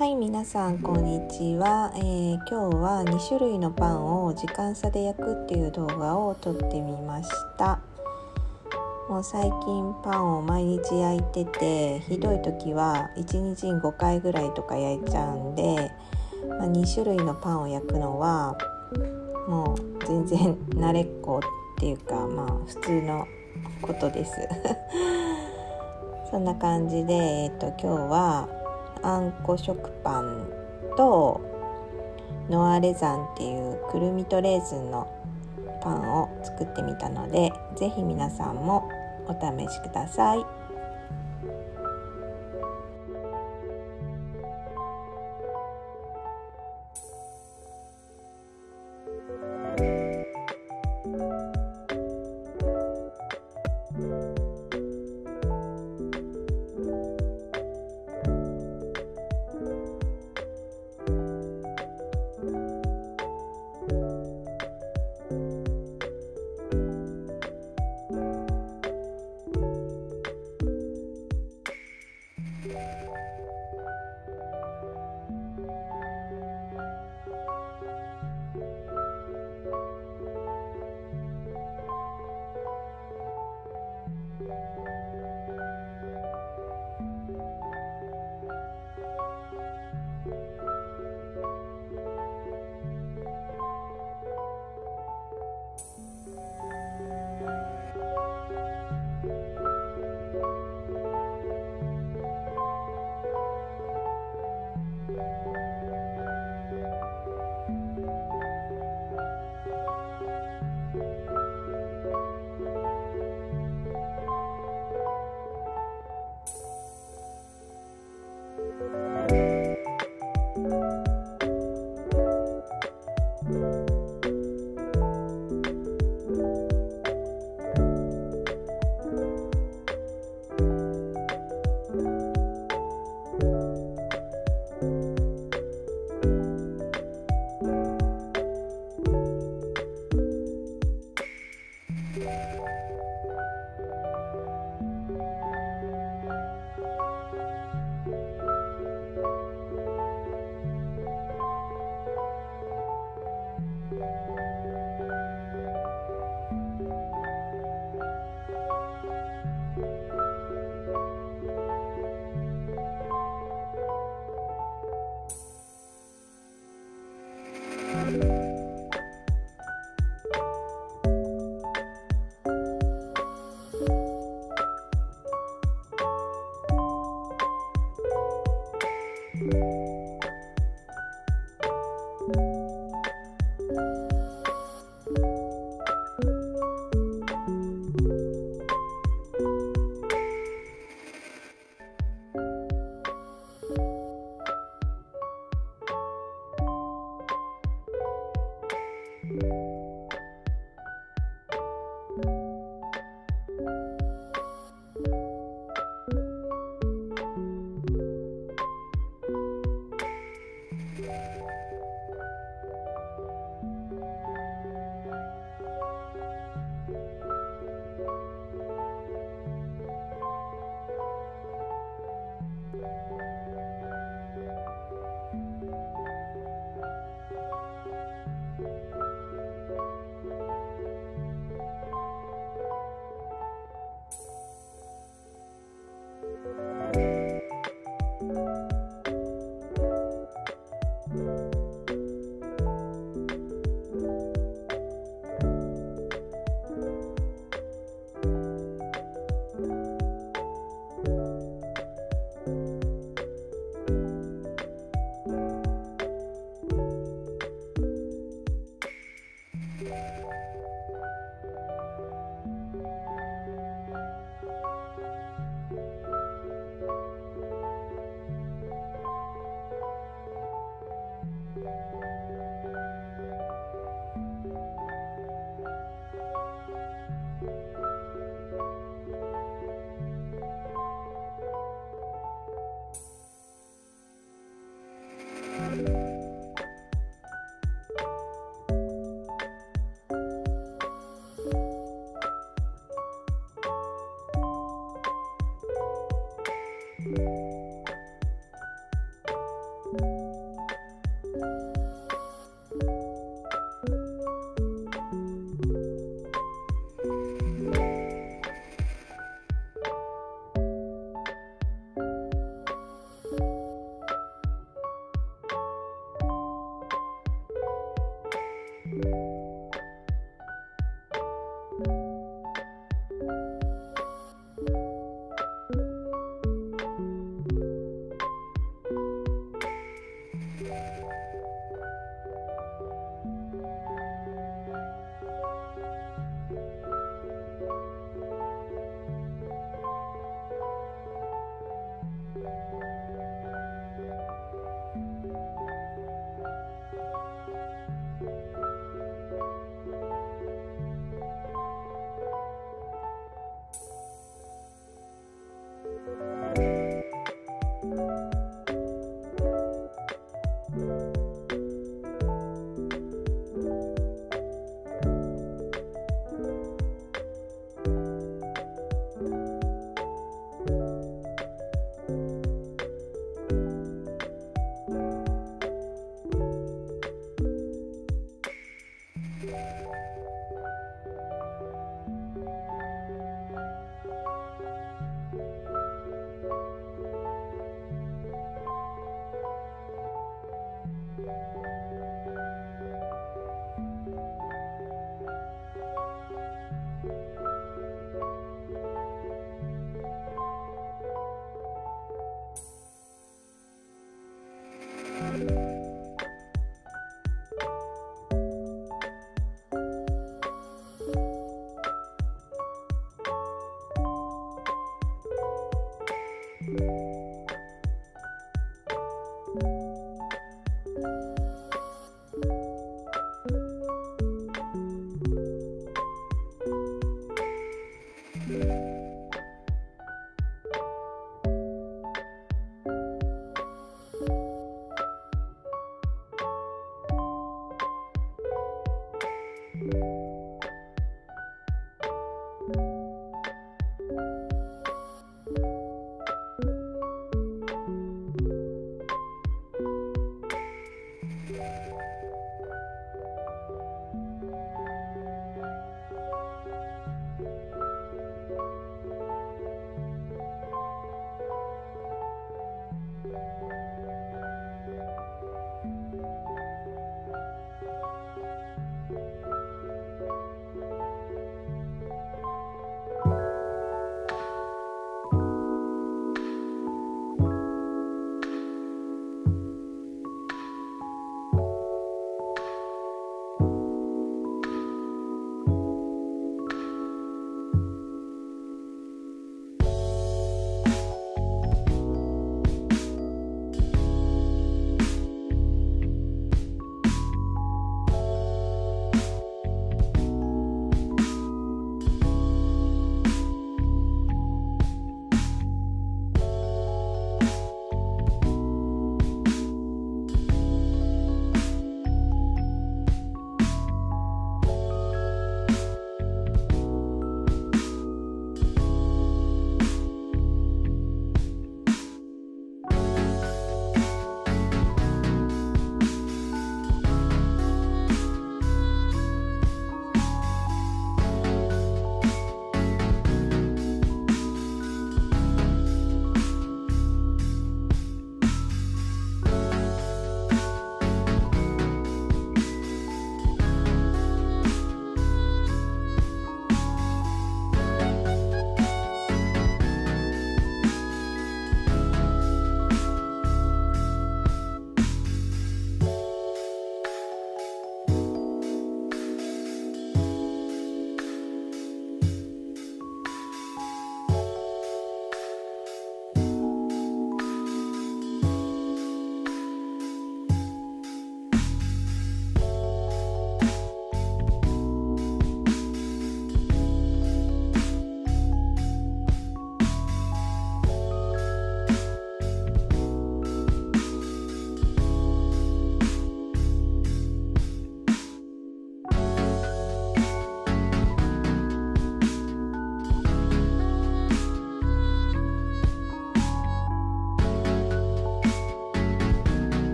はい皆さんこんにちは、えー、今日は2種類のパンを時間差で焼くっていう動画を撮ってみました。もう最近パンを毎日焼いててひどい時は1日に5回ぐらいとか焼いちゃうんで、まあ、2種類のパンを焼くのはもう全然慣れっこっていうかまあ普通のことです。そんな感じで、えーと今日はあんこ食パンとノアレザンっていうくるみとレーズンのパンを作ってみたので是非皆さんもお試しください。